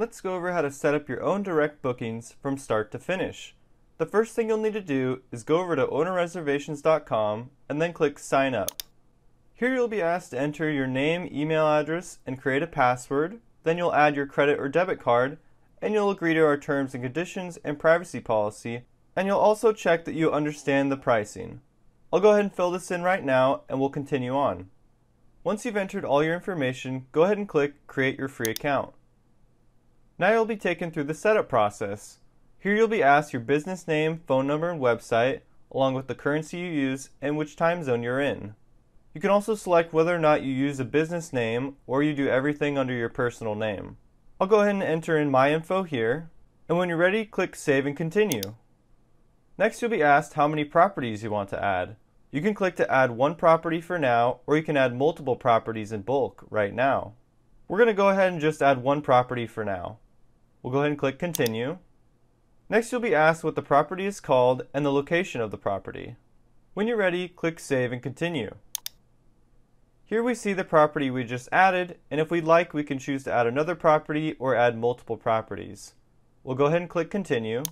Let's go over how to set up your own direct bookings from start to finish. The first thing you'll need to do is go over to ownerreservations.com and then click sign up. Here you'll be asked to enter your name, email address, and create a password. Then you'll add your credit or debit card, and you'll agree to our terms and conditions and privacy policy, and you'll also check that you understand the pricing. I'll go ahead and fill this in right now, and we'll continue on. Once you've entered all your information, go ahead and click Create Your Free Account. Now you'll be taken through the setup process. Here you'll be asked your business name, phone number, and website, along with the currency you use and which time zone you're in. You can also select whether or not you use a business name or you do everything under your personal name. I'll go ahead and enter in my info here, and when you're ready, click Save and Continue. Next you'll be asked how many properties you want to add. You can click to add one property for now, or you can add multiple properties in bulk right now. We're going to go ahead and just add one property for now. We'll go ahead and click Continue. Next you'll be asked what the property is called and the location of the property. When you're ready, click Save and Continue. Here we see the property we just added, and if we'd like, we can choose to add another property or add multiple properties. We'll go ahead and click Continue.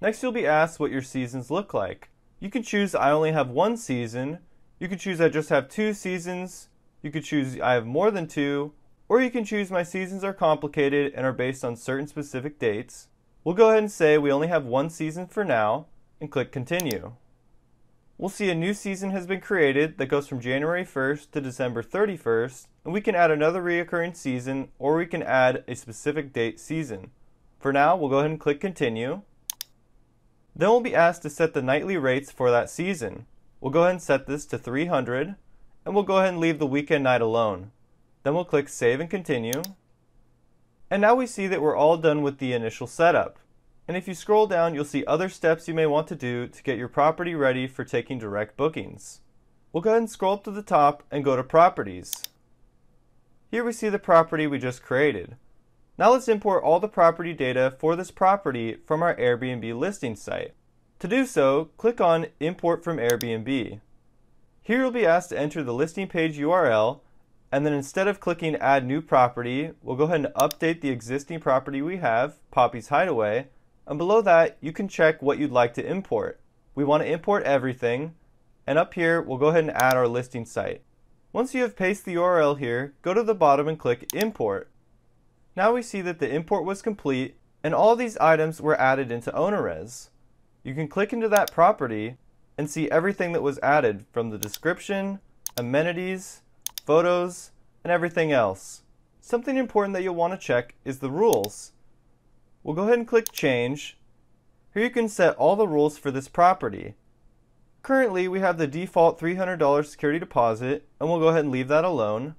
Next you'll be asked what your seasons look like. You can choose I only have one season, you can choose I just have two seasons, you could choose I have more than two, or you can choose my seasons are complicated and are based on certain specific dates. We'll go ahead and say we only have one season for now and click continue. We'll see a new season has been created that goes from January 1st to December 31st, and we can add another reoccurring season or we can add a specific date season. For now, we'll go ahead and click continue. Then we'll be asked to set the nightly rates for that season. We'll go ahead and set this to 300, and we'll go ahead and leave the weekend night alone. Then we'll click Save and Continue. And now we see that we're all done with the initial setup. And if you scroll down, you'll see other steps you may want to do to get your property ready for taking direct bookings. We'll go ahead and scroll up to the top and go to Properties. Here we see the property we just created. Now let's import all the property data for this property from our Airbnb listing site. To do so, click on Import from Airbnb. Here you'll be asked to enter the listing page URL and then instead of clicking add new property, we'll go ahead and update the existing property we have, Poppy's Hideaway, and below that you can check what you'd like to import. We want to import everything, and up here we'll go ahead and add our listing site. Once you have pasted the URL here, go to the bottom and click import. Now we see that the import was complete and all these items were added into OwnerRez. You can click into that property and see everything that was added from the description, amenities, photos, and everything else. Something important that you'll want to check is the rules. We'll go ahead and click Change. Here you can set all the rules for this property. Currently, we have the default $300 security deposit, and we'll go ahead and leave that alone.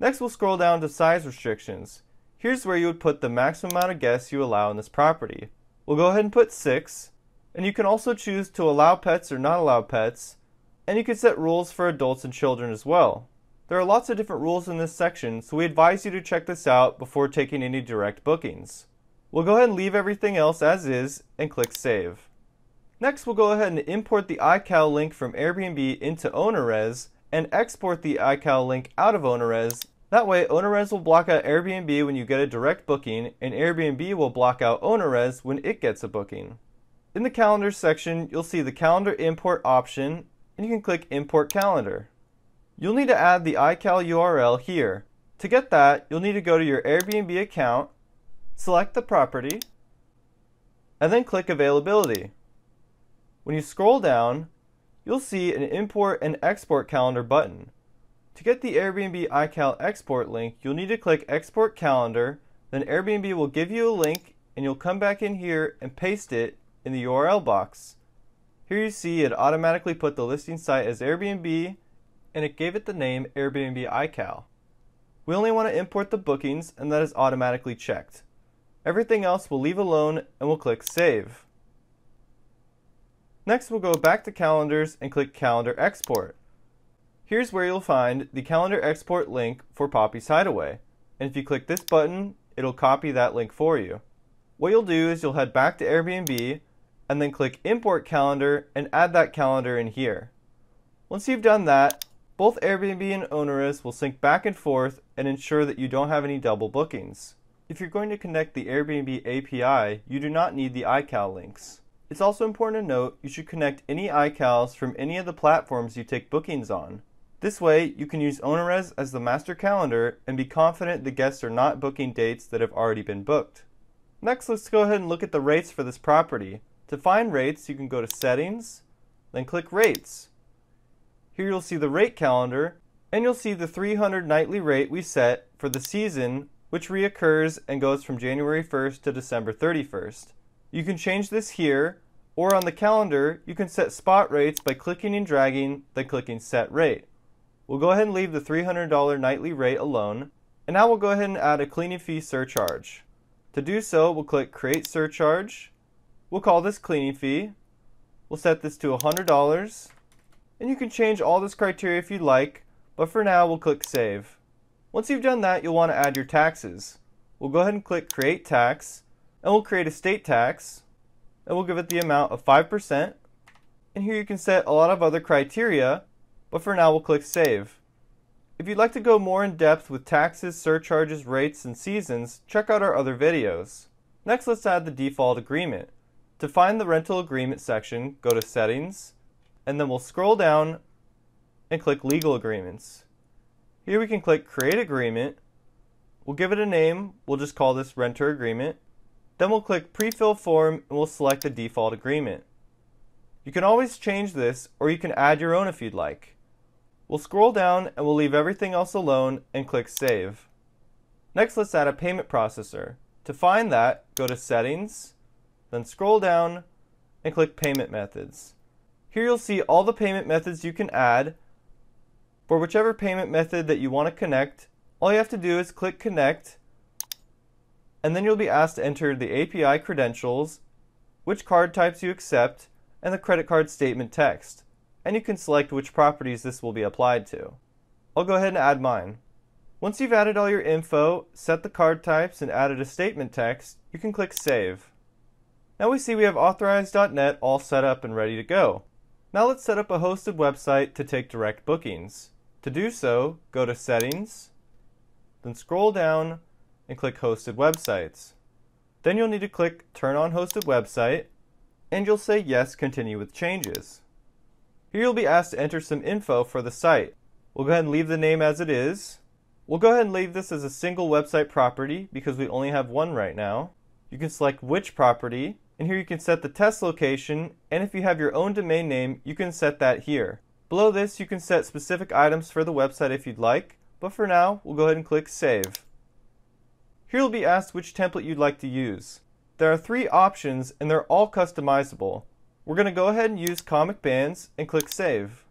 Next, we'll scroll down to size restrictions. Here's where you would put the maximum amount of guests you allow in this property. We'll go ahead and put 6, and you can also choose to allow pets or not allow pets, and you can set rules for adults and children as well. There are lots of different rules in this section, so we advise you to check this out before taking any direct bookings. We'll go ahead and leave everything else as is and click Save. Next, we'll go ahead and import the iCal link from Airbnb into OwnerRez and export the iCal link out of OwnerRez. That way, OwnerRez will block out Airbnb when you get a direct booking, and Airbnb will block out OwnerRez when it gets a booking. In the Calendar section, you'll see the Calendar Import option, and you can click Import Calendar. You'll need to add the iCal URL here. To get that, you'll need to go to your Airbnb account, select the property, and then click Availability. When you scroll down, you'll see an Import and Export Calendar button. To get the Airbnb iCal export link, you'll need to click Export Calendar, then Airbnb will give you a link and you'll come back in here and paste it in the URL box. Here you see it automatically put the listing site as Airbnb and it gave it the name Airbnb iCal. We only want to import the bookings and that is automatically checked. Everything else we'll leave alone and we'll click Save. Next we'll go back to Calendars and click Calendar Export. Here's where you'll find the Calendar Export link for Poppy's Hideaway. And if you click this button, it'll copy that link for you. What you'll do is you'll head back to Airbnb and then click Import Calendar and add that calendar in here. Once you've done that, both Airbnb and OwnerRez will sync back and forth and ensure that you don't have any double bookings. if you're going to connect the Airbnb API, you do not need the iCal links. It's also important to note you should connect any iCals from any of the platforms you take bookings on. This way, you can use OwnerRez as the master calendar and be confident the guests are not booking dates that have already been booked. Next, let's go ahead and look at the rates for this property. To find rates, you can go to Settings, then click Rates. Here you'll see the rate calendar, and you'll see the 300 nightly rate we set for the season, which reoccurs and goes from January 1st to December 31st. You can change this here, or on the calendar, you can set spot rates by clicking and dragging, then clicking Set Rate. We'll go ahead and leave the $300 nightly rate alone, and now we'll go ahead and add a cleaning fee surcharge. To do so, we'll click Create Surcharge. We'll call this cleaning fee. We'll set this to $100, and you can change all this criteria if you'd like, but for now, we'll click Save. Once you've done that, you'll want to add your taxes. We'll go ahead and click Create Tax, and we'll create a state tax and we'll give it the amount of 5%. And here you can set a lot of other criteria, but for now we'll click Save. If you'd like to go more in depth with taxes, surcharges, rates, and seasons, check out our other videos. Next, let's add the default agreement. To find the rental agreement section, go to Settings, and then we'll scroll down and click Legal Agreements. Here we can click Create Agreement. We'll give it a name. We'll just call this Renter Agreement. Then we'll click Pre-fill Form and we'll select the default agreement. You can always change this or you can add your own if you'd like. We'll scroll down and we'll leave everything else alone and click Save. Next, let's add a payment processor. To find that, go to Settings, then scroll down and click Payment Methods. Here you'll see all the payment methods you can add. For whichever payment method that you want to connect, all you have to do is click Connect and then you'll be asked to enter the API credentials, which card types you accept, and the credit card statement text. And you can select which properties this will be applied to. I'll go ahead and add mine. Once you've added all your info, set the card types, and added a statement text, you can click Save. Now we see we have Authorize.net all set up and ready to go. Now let's set up a hosted website to take direct bookings. To do so, go to Settings, then scroll down and click Hosted Websites. Then you'll need to click Turn on Hosted Website, and you'll say Yes, continue with changes. Here you'll be asked to enter some info for the site. We'll go ahead and leave the name as it is. We'll go ahead and leave this as a single website property because we only have one right now. You can select which property, and here you can set the test location, and if you have your own domain name, you can set that here. Below this, you can set specific items for the website if you'd like, but for now, we'll go ahead and click Save. Here you'll be asked which template you'd like to use. There are three options and they're all customizable. We're going to go ahead and use Comic Bands and click Save.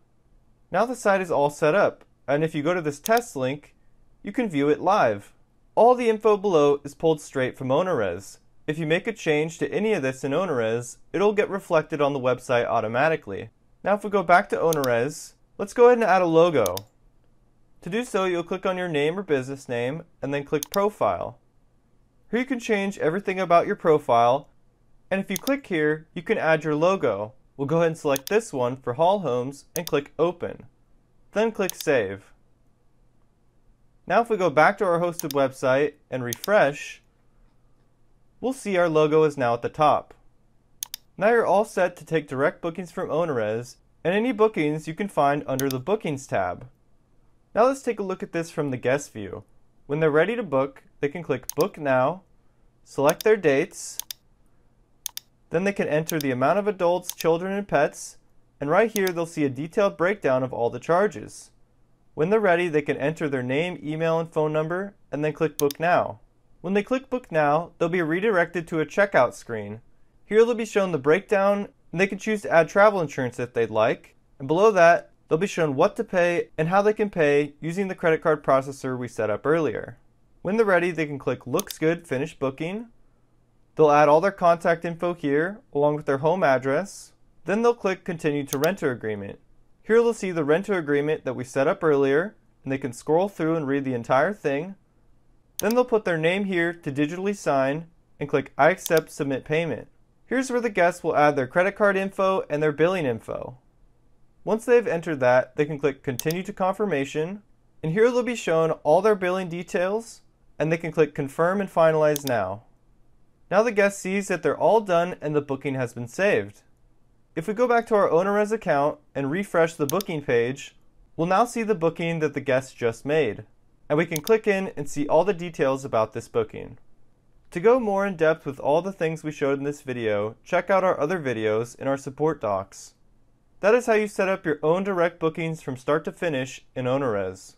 Now the site is all set up, and if you go to this test link, you can view it live. All the info below is pulled straight from OwnerRez. If you make a change to any of this in OwnerRez, it'll get reflected on the website automatically. Now if we go back to OwnerRez, let's go ahead and add a logo. To do so, you'll click on your name or business name, and then click Profile. Here you can change everything about your profile, and if you click here, you can add your logo. We'll go ahead and select this one for Hall Homes and click Open. Then click Save. Now if we go back to our hosted website and refresh, we'll see our logo is now at the top. Now you're all set to take direct bookings from OwnerRez, and any bookings you can find under the Bookings tab. Now let's take a look at this from the guest view. When they're ready to book, they can click Book Now, select their dates, then they can enter the amount of adults, children, and pets, and right here they'll see a detailed breakdown of all the charges. When they're ready, they can enter their name, email, and phone number, and then click Book Now. When they click Book Now, they'll be redirected to a checkout screen. Here they'll be shown the breakdown, and they can choose to add travel insurance if they'd like. And below that, They'll be shown what to pay and how they can pay using the credit card processor we set up earlier. When they're ready, they can click Looks Good, Finish Booking. They'll add all their contact info here, along with their home address. Then they'll click Continue to Renter Agreement. Here they'll see the renter agreement that we set up earlier, and they can scroll through and read the entire thing. Then they'll put their name here to digitally sign and click I accept submit payment. Here's where the guests will add their credit card info and their billing info. Once they've entered that, they can click Continue to Confirmation, and here they'll be shown all their billing details, and they can click Confirm and Finalize now. Now the guest sees that they're all done and the booking has been saved. If we go back to our OwnerRez account and refresh the booking page, we'll now see the booking that the guest just made, and we can click in and see all the details about this booking. To go more in depth with all the things we showed in this video, check out our other videos in our support docs. That is how you set up your own direct bookings from start to finish in OwnerRez.